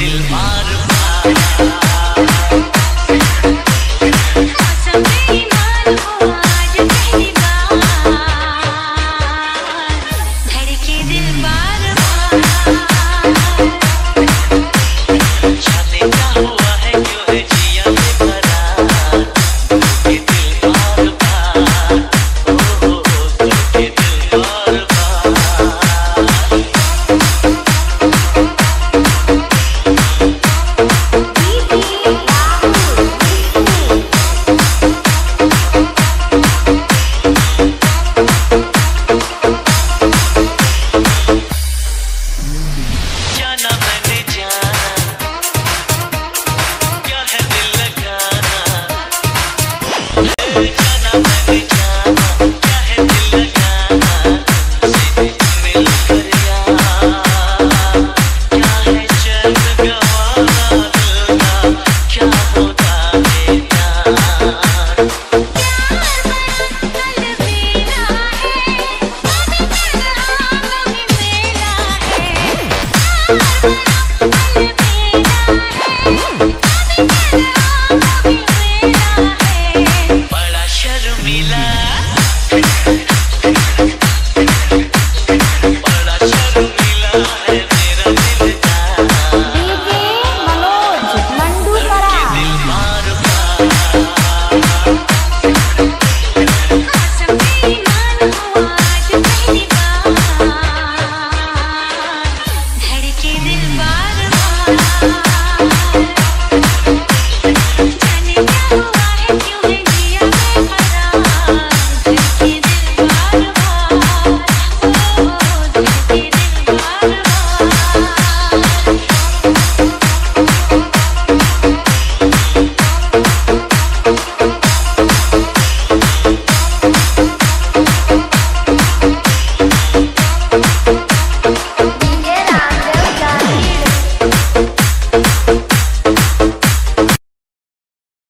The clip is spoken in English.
दिल बार